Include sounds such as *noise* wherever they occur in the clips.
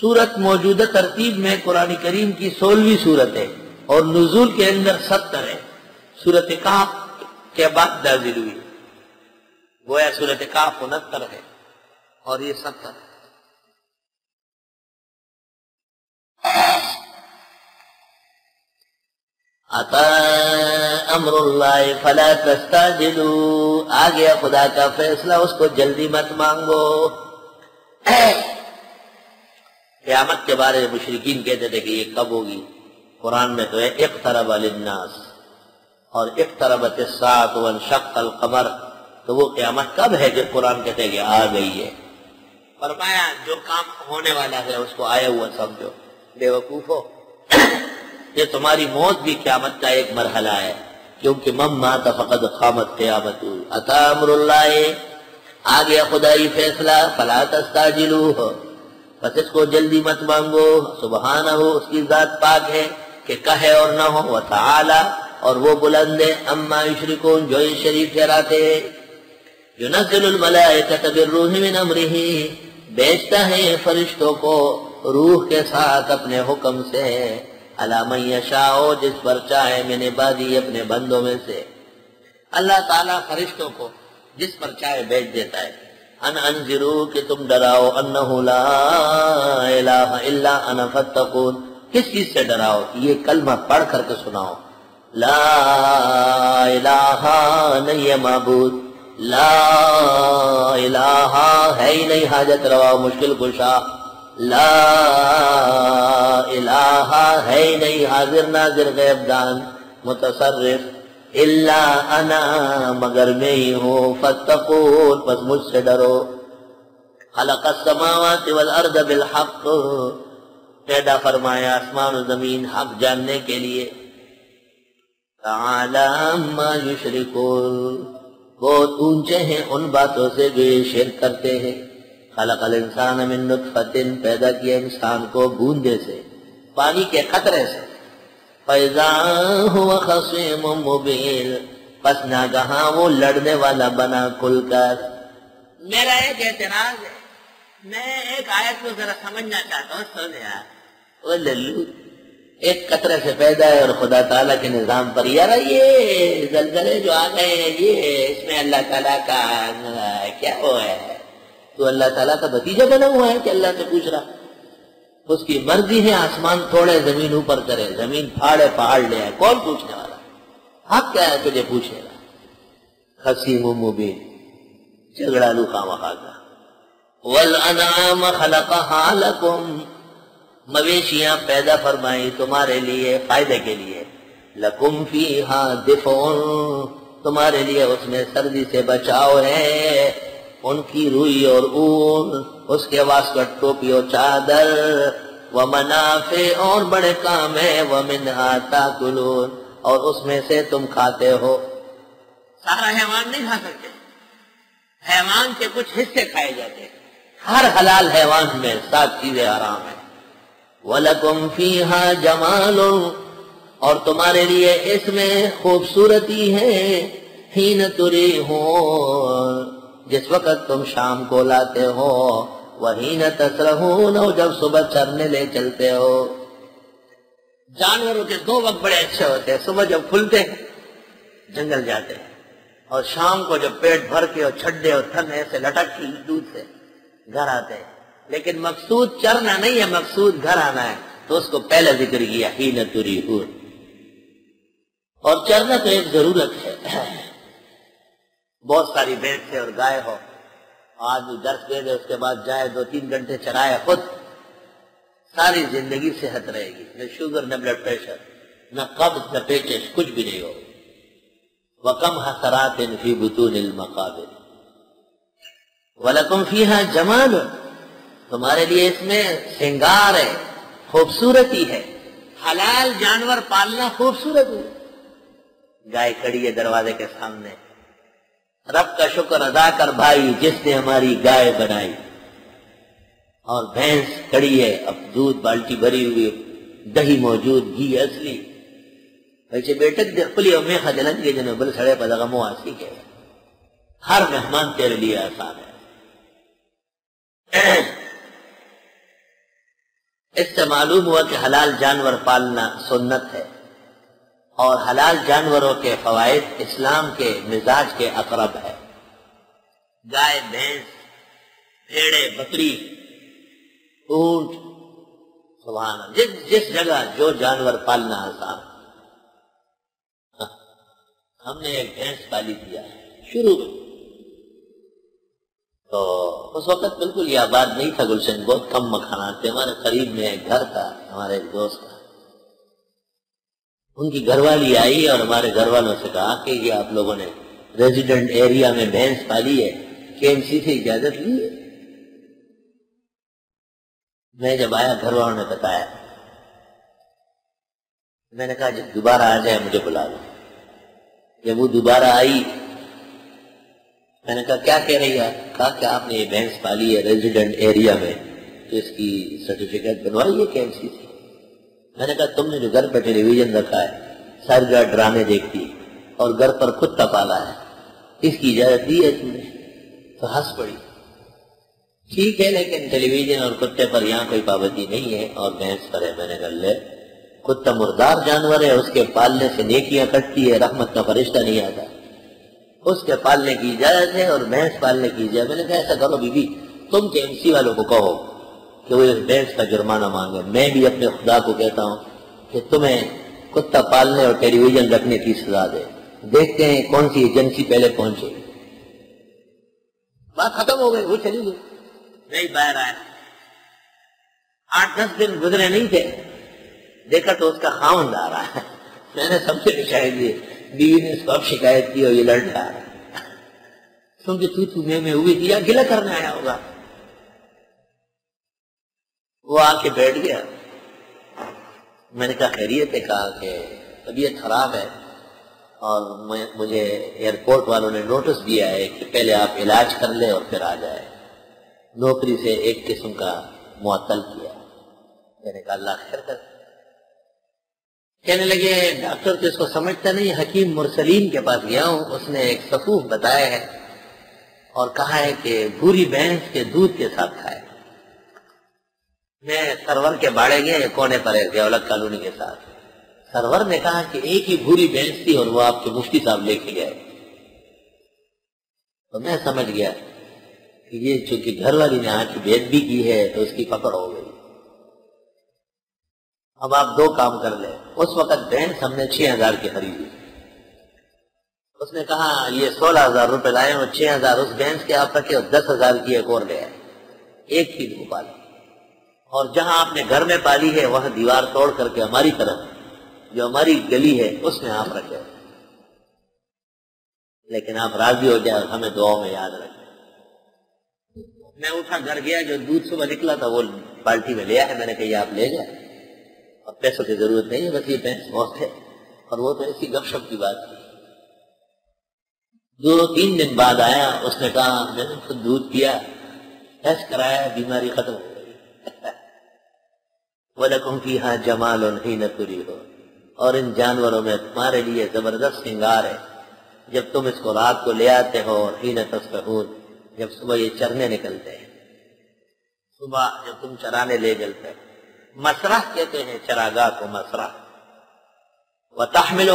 सूरत मौजूदा तरतीब में कुरान करीम की सोलहवीं सूरत है और नजूल के अंदर सत्तर है। सूरत काफ के बाद नाजिल हुई। गोया सूरत काफ उनहत्तर है और ये सत्तर है। अमरुल्लाह, फला आ गया खुदा का फैसला, उसको जल्दी मत मांगो। क्यामत के बारे में मुशरकिन कहते थे कि ये कब होगी? कुरान में तो है एक तरब अलनास और एक तरबत सात वन शक्ल कमर। तो वो क्यामत कब है जो कुरान कहते हैं कि आ गई है? फरमाया, जो काम होने वाला है, उसको आया हुआ समझो। बेवकूफो *coughs* ये तुम्हारी मौत भी क्यामत का एक मरहला है। क्योंकि मम मात फकद खामत क्यामत। अतामरुल्लाह आ गया खुदाई फैसला, फला तस्ताजिलू हो बस इसको जल्दी मत मांगो। सुबहान हो उसकी जात पाक है कि कहे और न हो। वह ताला, और वो बुलंद है, अम्मा युशरिकून जो शरीफ ठहराते मिन बेचता है फरिश्तों को रूह के साथ अपने हुक्म से। अलामन यशाओ, जिस पर चाहे मैंने बाजी अपने बंदों में से। अल्लाह ताला फरिश्तों को जिस पर चाहे बेच देता है। अन अनजिरू कि तुम डराओ अन्नहु ला इलाहा इल्ला अना फत्तकून। किस चीज़ से डराओ? ये कलमा पढ़ करके सुनाओ। ला इलाहा ला इलाहा है ही नहीं हाजत रवा मुश्किल कुशा ला इलाहा है ही नहीं हाजिर नाजिर गैबदान मुतसर्रिफ। इल्ला अना, मगर मैं ही हूँ फतकून बस मुझसे डरो। खलक समावत वल अर्द पैदा फरमाया आसमान और ज़मीन हक जानने के लिए। बहुत ऊँचे हैं, उन बातों से जो ये शेर करते हैं। खलकल इंसान मिन नुतफतिन, पैदा किया इंसान को बूंदे से, पानी के खतरे से। पैदा हुआ खसीम मुबीन। बस ना कहा वो लड़ने वाला बना खुलकर। मेरा एक एतराज़ है। मैं एक आयत को जरा समझना चाहता हूँ सुन यार। लल्लू एक कतरे से पैदा है और खुदा ताला के निज़ाम पर यार ये जलजले जो आ गए हैं ये इसमें अल्लाह ताला का क्या वो है? तो अल्लाह ताला का भतीजा बना हुआ है कि अल्लाह से पूछ रहा। उसकी मर्ज़ी है, आसमान थोड़े ज़मीन ऊपर करे, ज़मीन फाड़े, पहाड़ ले आए, कौन पूछने वाला? हक क्या है, तुझे पूछेगा हसीम मुबीन झगड़ालू खामा खाका वल अनाम लकुम, मवेशियाँ पैदा फरमाई, तुम्हारे लिए फ़ायदे के लिए। लकुम फ़ी हा तुम्हारे लिए उसमें सर्दी से बचाव है। उनकी रुई और ऊन, उसके वास्ते टोपी और चादर, व मनाफे और बड़े काम है, व मिन आता कुलून और उसमें से तुम खाते हो। सारा हैवान नहीं खा सकते। हैवान के कुछ हिस्से खाए जाते हर हलाल हैवान में सात चीज़ें आराम है। वलकुम फीहा जमाल और तुम्हारे लिए इसमें खूबसूरती है। हीन तुरी हो जिस वक्त तुम शाम को लाते हो, वही न तसरहून जब सुबह चरने ले चलते हो। जानवरों के दो वक्त बड़े अच्छे होते हैं। सुबह जब खुलते हैं, जंगल जाते हैं और शाम को जब पेट भर के और छड्डे और थन ऐसे लटक के दूध से घर आते हैं। लेकिन मकसूद चरना नहीं है, मकसूद घर आना है। तो उसको पहले ज़िक्र किया, ही न तुरी और चरना तो एक ज़रूरत है। बहुत सारी भैंस से और गाय हो। आदमी दर्श दे दे उसके बाद जाए, दो तीन घंटे चराए खुद। सारी ज़िंदगी सेहत रहेगी। न शुगर, न ब्लड प्रेशर न कब्ज, न पेचिश कुछ भी नहीं हो वकम हसरात फ़ी बुतून मकाबिल। वलकुम फ़ी फीहा जमाल। तुम्हारे लिए इसमें श्रृंगार है, खूबसूरती है। हलाल जानवर पालना खूबसूरत है। गाय खड़ी है दरवाजे के सामने। रब का शुक्र अदा कर भाई जिसने हमारी गाय बनाई। और भैंस खड़ी है, अब दूध बाल्टी भरी हुई, दही मौजूद, घी असली। वैसे बेटक खुली अम्मे खजलन के जन, बल, सड़े पदगमो आसी के हर मेहमान तेरे लिए आसान है। *clears throat* इससे मालूम हुआ कि हलाल जानवर पालना सुन्नत है। और हलाल जानवरों के फवायद इस्लाम के मिजाज के अकरब है। गाय भैंस भेड़े बकरी ऊँट सुबह जिस जिस जगह जो जानवर पालना आसान। हाँ, हमने एक भैंस पाली किया शुरू में। तो उस वक्त बिल्कुल ये आबाद नहीं था गुलशन बहुत कम मखाना थे। हमारे करीब में एक घर था हमारे एक दोस्त उनकी घरवाली आई और हमारे घर वालों से कहा कि ये आप लोगों ने रेजिडेंट एरिया में भैंस पाली है, केएमसी से इजाज़त ली है? मैं जब आया घर वालों ने बताया। मैंने कहा, जब दोबारा आ जाए, मुझे बुला लो। जब वो दोबारा आई, मैंने कहा, क्या कह रही है? कहा कि, आपने ये भैंस पाली है रेजिडेंट एरिया में तो इसकी सर्टिफिकेट बनवाई है के केएमसी से। मैंने कहा, तुमने जो घर पर टेलीविज़न रखा है, सारी रात ड्रामे देखती और घर पर कुत्ता पाला है। इसकी इजाज़त दी है तुमने। तो हंस पड़ी। ठीक है, लेकिन टेलीविज़न और कुत्ते पर यहाँ कोई पाबंदी नहीं है और भैंस पर है। मैंने कर ले, कुत्ता मुर्दार जानवर है, उसके पालने से नेकियाँ कटती है, रहमत का फरिश्ता नहीं आता। उसके पालने की इजाज़त है और भैंस पालने की इजाज़त मैंने कहा, ऐसा करो बीबी, तुम के एमसी वालों को कहो कि वो इस भैंस का जुर्माना मांगे। मैं भी अपने खुदा को कहता हूँ कि तुम्हें कुत्ता पालने और टेलीविज़न रखने की सजा दे। देखते हैं कौन सी एजेंसी पहले पहुँचे। बात खत्म हो गई, वो चली गई। नहीं, बाहर आया। आठ दस दिन गुजरे नहीं थे। देखा तो उसका खाउंद आ रहा है। मैंने सबसे शिकायत दी बीवी ने इसको अब शिकायत की और ये लड़ रहा है। क्योंकि तू तू मैं हुई या गिला करने आया होगा। वो आके बैठ गया। मैंने कहा, खैरियत है, कहा कि तबीयत खराब है। और मुझे एयरपोर्ट वालों ने नोटिस दिया है कि पहले आप इलाज कर ले और फिर आ जाए। नौकरी से एक किस्म का मुअत्तल किया। मैंने कहा, अल्लाह खैर कर। कहने लगे, डॉक्टर तो इसको समझता नहीं, हकीम मुरसलीम के पास गया हूँ, उसने एक सफूफ बताया है और कहा है कि भूरी भैंस के दूध के साथ खाए। मैं सरवर के बाड़े गए कोने पर अलग कॉलोनी के साथ। सरवर ने कहा कि एक ही भूरी भैंस थी और वो आपके मुफ्ती साहब लेके गए। तो मैं समझ गया कि ये चूँकि घर वाली ने आँख भेद भी की है तो उसकी पकड़ हो गई। अब आप दो काम कर ले। उस वक्त भैंस हमने छह हज़ार की खरीदी। उसने कहा, ये सोलह हज़ार रुपए लाए और छह हज़ार उस भैंस के आप रखे और दस हज़ार की एक और ले आए। एक चीज़ को पाले और जहाँ आपने घर में पाली है, वह दीवार तोड़ करके हमारी तरफ़, जो हमारी गली है, उसमें आप रखे। लेकिन आप राज़ी हो जाए हमें दुआ में याद रखें। मैं उठा घर गया, जो दूध सुबह निकला था, वो बाल्टी में लिया है मैंने कही आप ले जाए। और पैसों की ज़रूरत नहीं है, बस ये भैंस बहुत है। और वो तो ऐसी गपशप की बात थी। दो तीन दिन बाद आया, उसने कहा, मैंने तो दूध पिया टेस्ट कराया, बीमारी खत्म हो गई। वलकुम की हाँ जमाल ही नतुरी हो और इन जानवरों में तुम्हारे लिए ज़बरदस्त श्रृंगार है। जब तुम इसको रात को ले आते हो और ही नतस्फून जब सुबह ये चरने निकलते हैं। सुबह जब तुम चराने ले चलते मसरा कहते हैं चरागा को मसरा व तहमिल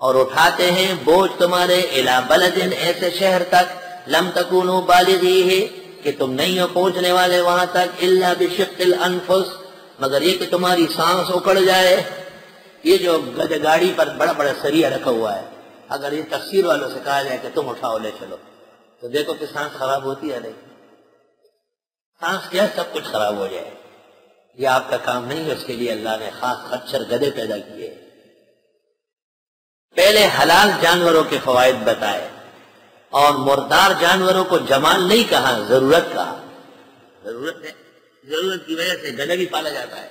और उठाते हैं बोझ तुम्हारे इला बलदिन ऐसे शहर तक, लम तकूनो बालिगी है कि तुम नहीं हो पहुँचने वाले वहाँ तक, इल्ला बिशिल अनफुस। मगर ये कि तुम्हारी सांस उकड़ जाए, ये जो गज गाड़ी पर बड़ा बड़ा सरिया रखा हुआ है, अगर ये तफसीर वालों से कहा जाए कि तुम उठाओ, ले चलो। तो देखो कि सांस खराब होती है नहीं। सांस क्या सब कुछ खराब हो जाए। ये आपका काम नहीं है, उसके लिए अल्लाह ने खास खच्चर गधे पैदा किए। पहले हलाल जानवरों के फवायद बताए। और मुर्दार जानवरों को जमाल नहीं कहा, ज़रूरत कहा। ज़रूरत है, ज़रूरत की वजह से गले भी पाला जाता है।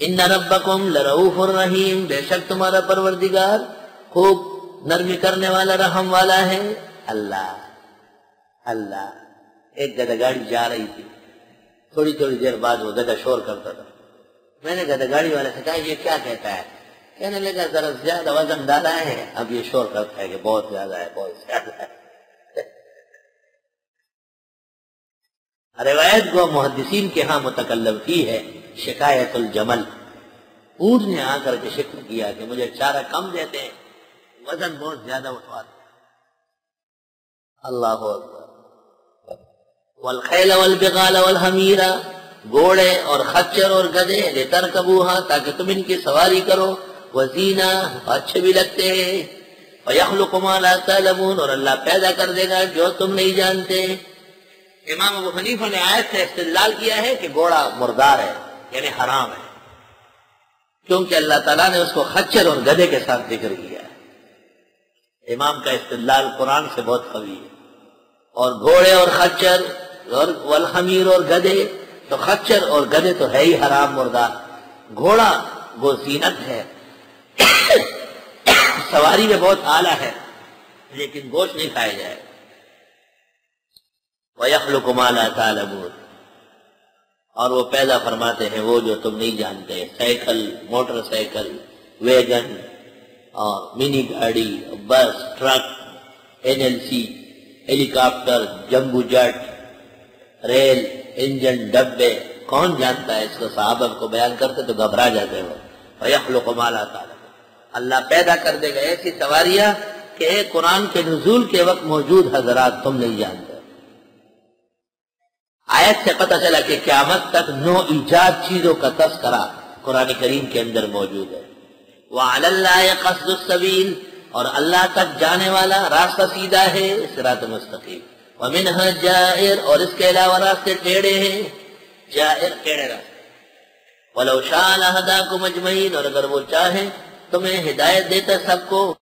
इन रबकुम लरऊफ रहीम, बेशक तुम्हारा परवरदिगार खूब नरमी करने वाला, रहम वाला है। अल्लाह अल्लाह, एक गदगाड़ी जा रही थी। थोड़ी थोड़ी देर बाद वो गदा शोर करता था। मैंने गदगाड़ी वाले से कहा, ये क्या कहता है? कहने लगा जरा ज़्यादा वज़न डाला है। अब ये शोर करता है कि बहुत ज़्यादा है, बहुत ज़्यादा है। रिवायत गो मुहदसिन के यहाँ मुतकलम की है, शिकायतुल जमल। ऊँट ने आकर के शिक्र किया कि मुझे चारा कम देते हैं, वज़न बहुत ज़्यादा उठवाते अल्लाह वल खैल वल बिगाल वल हमीरा घोड़े और खच्चर और गधे लेतर कबूहा ताकि तुम इनकी सवारी करो वजीना, अच्छे भी लगते हैं। तलमून, और अल्लाह पैदा कर देगा जो तुम नहीं जानते। इमाम अबू हनीफा ने आयत से इस्तेलाल किया है कि घोड़ा मुर्दार है, यानी हराम है। क्योंकि अल्लाह ताला ने उसको खच्चर और गधे के साथ ज़िक्र किया है। इमाम का इस्तेलाल कुरान से बहुत कवी है। और घोड़े और खच्चर, और वलहमीर और गधे तो खच्चर और गधे तो है ही हराम मुर्दार घोड़ा वो जीनत है सवारी में बहुत आला है, लेकिन गोश्त नहीं खाया जाए। वयखल कुमाला तालबूर और वो पैदा फरमाते हैं, वो जो तुम नहीं जानते, साइकिल, मोटरसाइकिल, वैगन और मिनी गाड़ी, bus, truck, NLC, helicopter, jumbo jet, rail, engine, डब्बे, कौन जानता है इसको? साहब को बयान करते तो घबरा जाते हो। वयखल कुमाला ताला अल्लाह पैदा कर देगा। ऐसी सवारियाँ कि कुरान के नजूल के वक्त मौजूद हजरात तुम नहीं जानते। आयत से पता चला कि क्यामत तक नो ईजाद चीज़ों का तस्करा कुरान करीम के अंदर मौजूद है। वह कसदील और अल्लाह तक जाने वाला रास्ता सीधा है, सिरात मुस्तकीम। वमिन ज़ाहिर और इसके अलावा रास्ते टेढ़े हैं। ज़ाहिर टेढ़े रास्ते। वलो शाह को मजमईन और अगर वो चाहे तुम्हें हिदायत देता सबको।